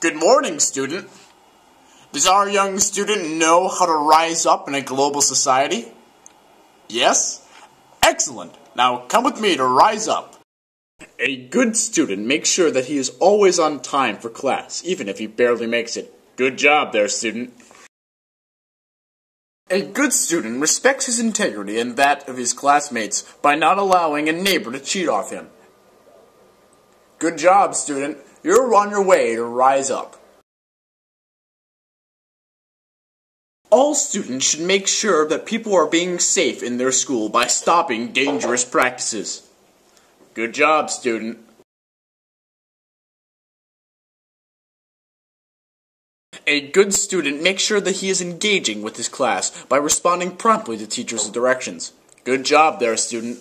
Good morning, student. Does our young student know how to rise up in a global society? Yes? Excellent. Now come with me to rise up. A good student makes sure that he is always on time for class, even if he barely makes it. Good job there, student. A good student respects his integrity and that of his classmates by not allowing a neighbor to cheat off him. Good job, student. You're on your way to rise up. All students should make sure that people are being safe in their school by stopping dangerous practices. Good job, student. A good student makes sure that he is engaging with his class by responding promptly to teachers' directions. Good job there, student.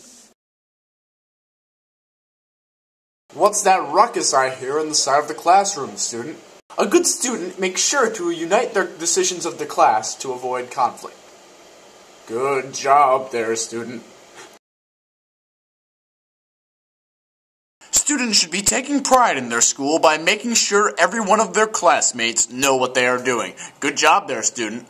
What's that ruckus I hear in the side of the classroom, student? A good student makes sure to unite their decisions of the class to avoid conflict. Good job there, student. Students should be taking pride in their school by making sure every one of their classmates know what they are doing. Good job there, student.